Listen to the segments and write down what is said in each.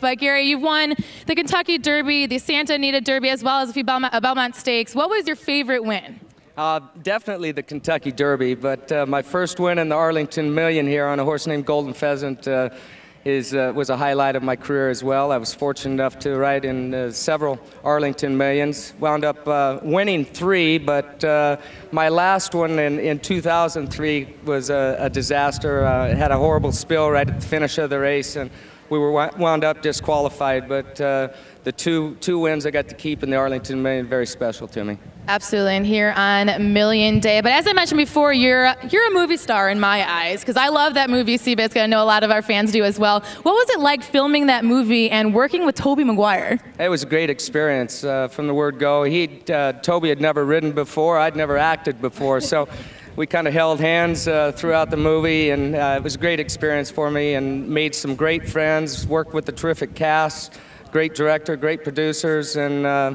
But Gary, you've won the Kentucky Derby, the Santa Anita Derby, as well as a few Belmont, uh, Belmont Stakes. What was your favorite win? Uh, definitely the Kentucky Derby, but uh, my first win in the Arlington Million here on a horse named Golden Pheasant uh, is, uh, was a highlight of my career as well. I was fortunate enough to ride in uh, several Arlington Millions. Wound up uh, winning three, but my last one in, in 2003 was a, a disaster. it had a horrible spill right at the finish of the race, and we were wound up disqualified, but uh, the two, two wins I got to keep in the Arlington Million very special to me. Absolutely, and here on Million Day. But as I mentioned before, you're you're a movie star in my eyes because I love that movie Seabiscuit. I know a lot of our fans do as well. What was it like filming that movie and working with Tobey Maguire? It was a great experience uh, from the word go. He uh, Tobey had never ridden before. I'd never acted before, so we kind of held hands uh, throughout the movie, and uh, it was a great experience for me and made some great friends, worked with a terrific cast, great director, great producers, and uh,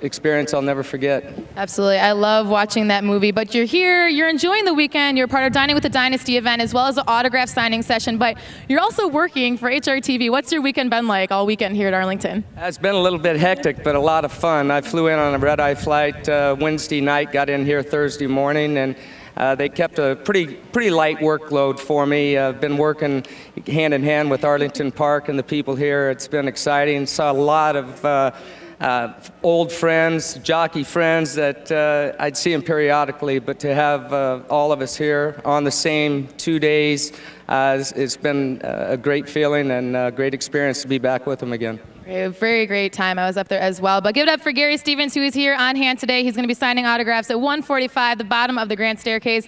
experience I'll never forget. Absolutely. I love watching that movie. But you're here, you're enjoying the weekend, you're part of Dining with the Dynasty event as well as the autograph signing session, but you're also working for HRTV. What's your weekend been like all weekend here at Arlington? It's been a little bit hectic, but a lot of fun. I flew in on a red eye flight uh, Wednesday night, got in here Thursday morning, and uh, they kept a pretty pretty light workload for me. I've been working hand in hand with Arlington Park and the people here. It's been exciting. Saw a lot of uh, uh, old friends, jockey friends that uh, I'd see them periodically, but to have uh, all of us here on the same two days, uh, it's, it's been a great feeling and a great experience to be back with them again. Very great time. I was up there as well. But give it up for Gary Stevens, who is here on hand today. He's going to be signing autographs at 145, the bottom of the grand staircase.